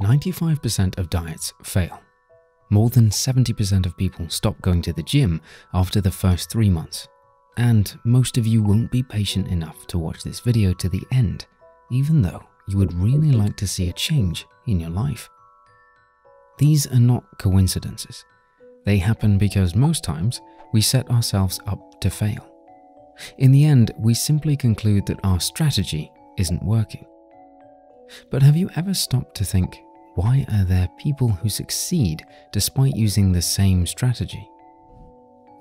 95% of diets fail. More than 70% of people stop going to the gym after the first three months. And most of you won't be patient enough to watch this video to the end, even though you would really like to see a change in your life. These are not coincidences. They happen because most times we set ourselves up to fail. In the end, we simply conclude that our strategy isn't working. But have you ever stopped to think, why are there people who succeed despite using the same strategy?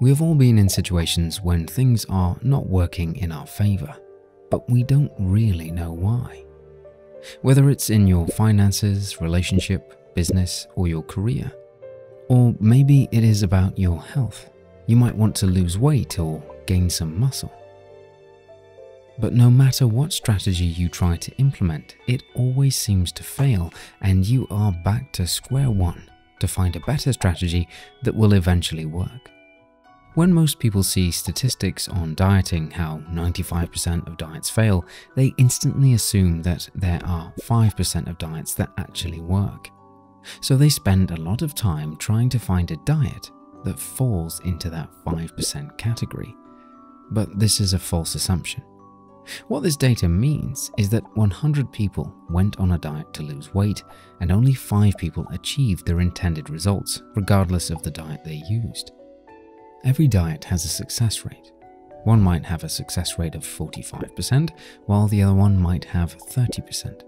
We have all been in situations when things are not working in our favor, but we don't really know why. Whether it's in your finances, relationship, business, or your career. Or maybe it is about your health. You might want to lose weight or gain some muscle. But no matter what strategy you try to implement, it always seems to fail, and you are back to square one to find a better strategy that will eventually work. When most people see statistics on dieting how 95% of diets fail, they instantly assume that there are 5% of diets that actually work. So they spend a lot of time trying to find a diet that falls into that 5% category. But this is a false assumption. What this data means is that 100 people went on a diet to lose weight and only 5 people achieved their intended results, regardless of the diet they used. Every diet has a success rate. One might have a success rate of 45%, while the other one might have 30%.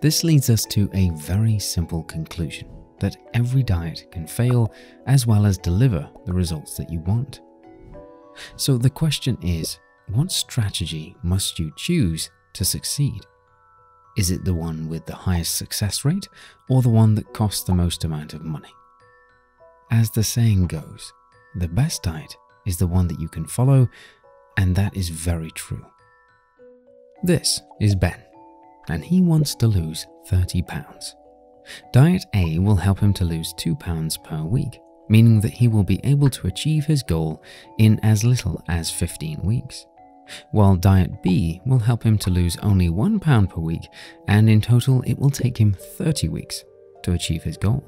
This leads us to a very simple conclusion that every diet can fail as well as deliver the results that you want. So the question is, what strategy must you choose to succeed? Is it the one with the highest success rate or the one that costs the most amount of money? As the saying goes, the best diet is the one that you can follow, and that is very true. This is Ben, and he wants to lose 30 pounds. Diet A will help him to lose 2 pounds per week, meaning that he will be able to achieve his goal in as little as 15 weeks while Diet B will help him to lose only one pound per week, and in total it will take him 30 weeks to achieve his goal.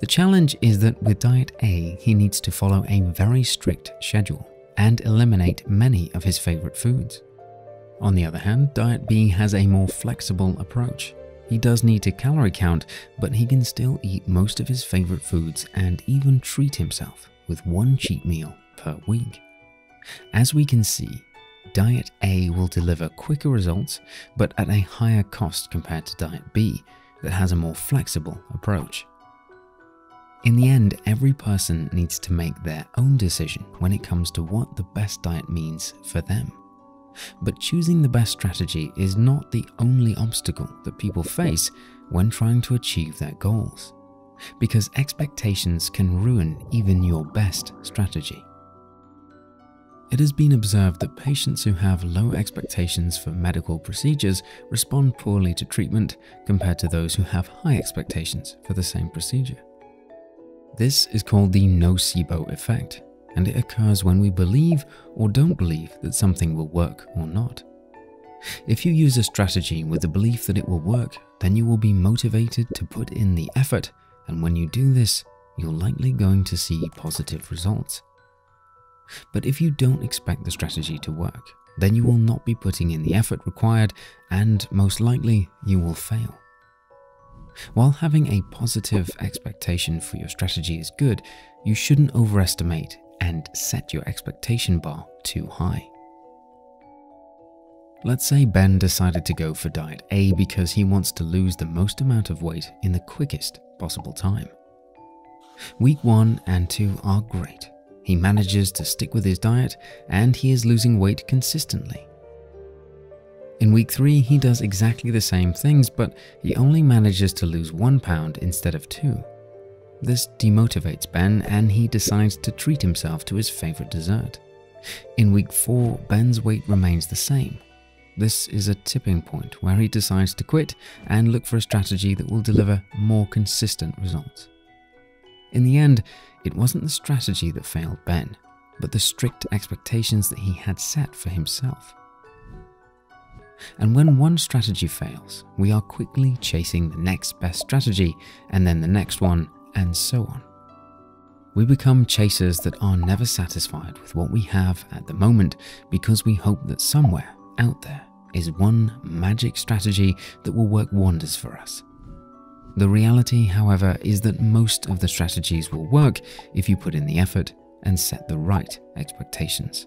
The challenge is that with Diet A, he needs to follow a very strict schedule and eliminate many of his favorite foods. On the other hand, Diet B has a more flexible approach. He does need to calorie count, but he can still eat most of his favorite foods and even treat himself with one cheat meal per week. As we can see, Diet A will deliver quicker results, but at a higher cost compared to Diet B that has a more flexible approach. In the end, every person needs to make their own decision when it comes to what the best diet means for them. But choosing the best strategy is not the only obstacle that people face when trying to achieve their goals, because expectations can ruin even your best strategy. It has been observed that patients who have low expectations for medical procedures respond poorly to treatment compared to those who have high expectations for the same procedure. This is called the nocebo effect, and it occurs when we believe or don't believe that something will work or not. If you use a strategy with the belief that it will work, then you will be motivated to put in the effort, and when you do this, you're likely going to see positive results. But if you don't expect the strategy to work, then you will not be putting in the effort required and most likely you will fail. While having a positive expectation for your strategy is good, you shouldn't overestimate and set your expectation bar too high. Let's say Ben decided to go for diet A because he wants to lose the most amount of weight in the quickest possible time. Week 1 and 2 are great, he manages to stick with his diet and he is losing weight consistently. In week 3, he does exactly the same things, but he only manages to lose 1 pound instead of 2. This demotivates Ben and he decides to treat himself to his favorite dessert. In week 4, Ben's weight remains the same. This is a tipping point where he decides to quit and look for a strategy that will deliver more consistent results. In the end, it wasn't the strategy that failed Ben, but the strict expectations that he had set for himself. And when one strategy fails, we are quickly chasing the next best strategy and then the next one, and so on. We become chasers that are never satisfied with what we have at the moment because we hope that somewhere out there is one magic strategy that will work wonders for us. The reality, however, is that most of the strategies will work if you put in the effort and set the right expectations.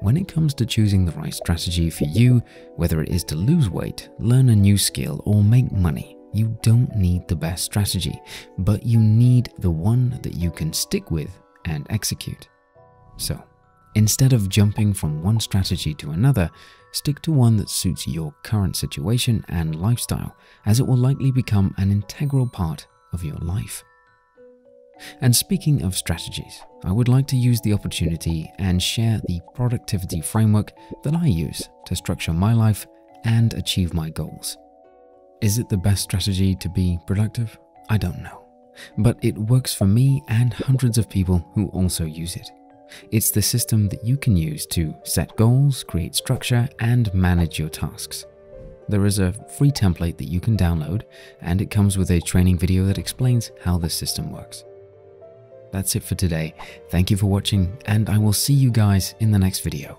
When it comes to choosing the right strategy for you, whether it is to lose weight, learn a new skill, or make money, you don't need the best strategy, but you need the one that you can stick with and execute. So, instead of jumping from one strategy to another, stick to one that suits your current situation and lifestyle, as it will likely become an integral part of your life. And speaking of strategies, I would like to use the opportunity and share the productivity framework that I use to structure my life and achieve my goals. Is it the best strategy to be productive? I don't know. But it works for me and hundreds of people who also use it. It's the system that you can use to set goals, create structure, and manage your tasks. There is a free template that you can download, and it comes with a training video that explains how the system works. That's it for today. Thank you for watching, and I will see you guys in the next video.